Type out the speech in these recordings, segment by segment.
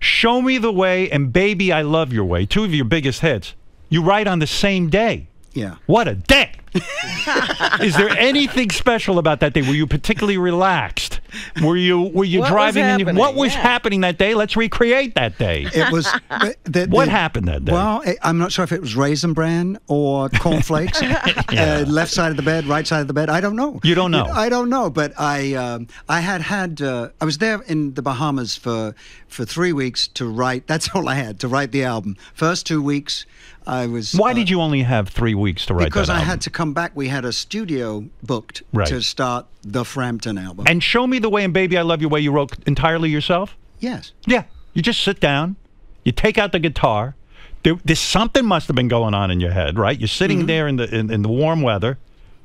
Show Me the Way and Baby I Love Your Way, two of your biggest hits, you write on the same day. Yeah. What a day! Is there anything special about that day? Were you particularly relaxed? Were you were you What was driving? in your- what was Yeah. happening that day? Let's recreate that day. It was. the- the- What the- happened that day? Well, I- I'm not sure if it was raisin bran or cornflakes. uh, left side of the bed, right side of the bed. I don't know. You don't know? I don't know. But I, um, I had had. Uh, I was there in the Bahamas for for three weeks to write. That's all I had to write the album. First two weeks, I was. Why uh, did you only have three weeks to write Because I album? had to come back. We had a studio booked Right. to start the Frampton album. And Show Me the Way and Baby I Love Your Way you wrote entirely yourself? yes. Yeah. You just sit down, you take out the guitar. There, there's something must have been going on in your head, right? You're sitting Mm-hmm. there in the in, in the warm weather.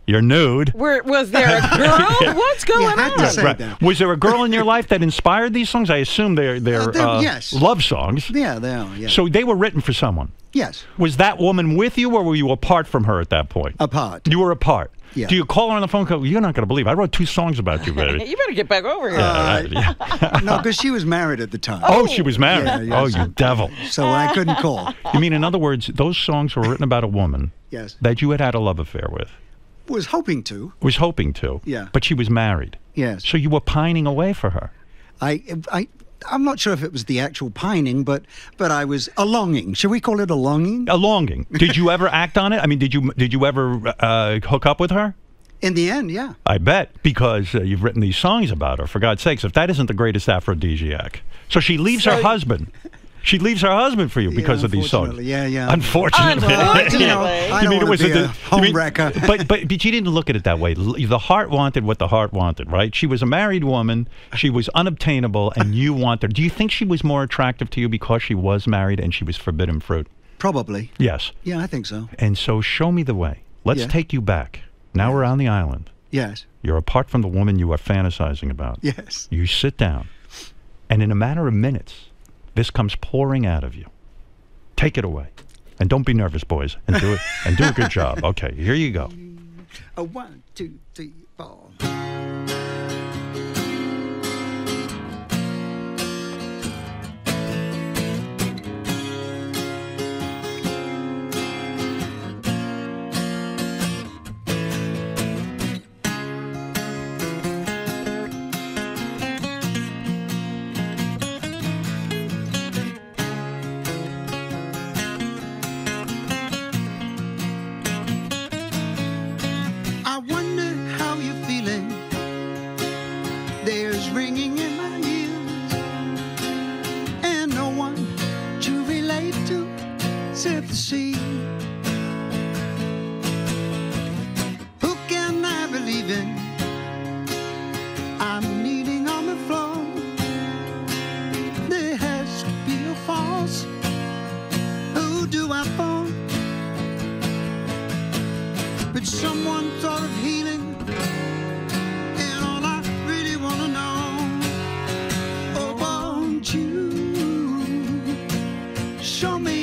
You're nude. Where was there a girl? What's going had to on? say- Right. that. Was there a girl in your life that inspired these songs? I assume they're they're Uh, they're- uh, yes. love songs. Yeah, they are. Yeah. So they were written for someone. yes. Was that woman with you, or were you apart from her at that point? Apart. You were apart. Yeah. Do you call her on the phone? and Go, You're not going to believe. I wrote two songs about you, baby. You better get back over here. Uh, yeah. no, because she was married at the time. Oh, she was married. Yeah, yeah, oh, you devil. So I couldn't call. You mean, in other words, those songs were written about a woman Yes. that you had had a love affair with, Was hoping to. was hoping to. Yeah. But she was married. Yes. So you were pining away for her. I, I, I'm not sure if it was the actual pining, but but I was a longing. Should we call it a longing? A longing. Did you ever act on it? I mean, did you did you ever uh, hook up with her? In the end, yeah. I bet because uh, you've written these songs about her. For God's sakes, if that isn't the greatest aphrodisiac, so she leaves her husband. She leaves her husband for you because of these songs. yeah, yeah. Unfortunately. Unfortunately. You know, I You don't mean it was be a, a you home wrecker. but but but you didn't look at it that way. The heart wanted what the heart wanted, right? She was a married woman. She was unobtainable, and you wanted. Do you think she was more attractive to you because she was married and she was forbidden fruit? Probably. Yes. Yeah, I think so. And so, show me the way. Let's Yeah. take you back. Now we're on the island. Yes. You're apart from the woman you are fantasizing about. Yes. You sit down, and in a matter of minutes, this comes pouring out of you. Take it away. And don't be nervous, boys, and do it and do a good job. Okay, here you go. A one, two, three, four. Who can I believe in? I'm kneeling on the floor. There has to be a false. Who do I phone? But someone thought of healing, and all I really want to know, oh, won't you show me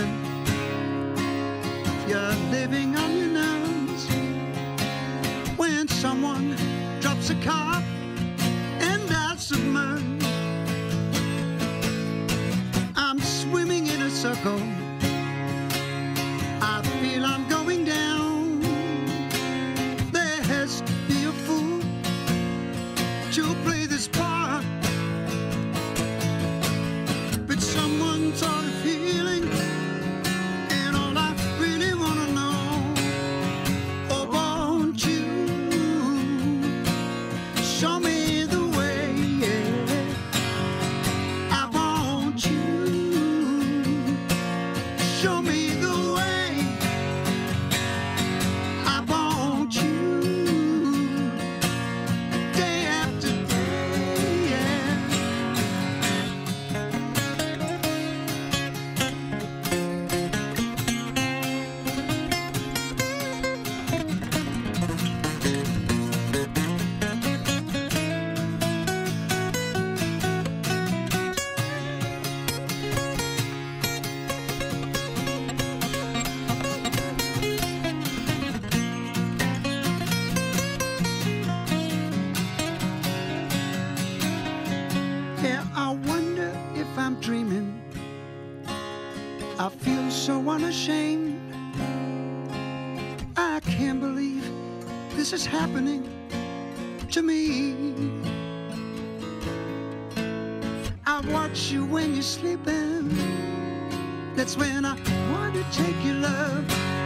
no you're living on your nerves when someone drops a car I'm ashamed. I can't believe this is happening to me. I watch you when you're sleeping. That's when I want to take your love.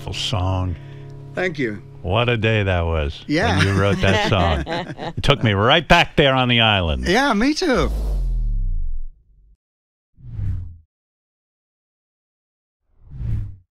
Beautiful song. Thank you. What a day that was. Yeah. When you wrote that song. it took me right back there on the island. Yeah, me too.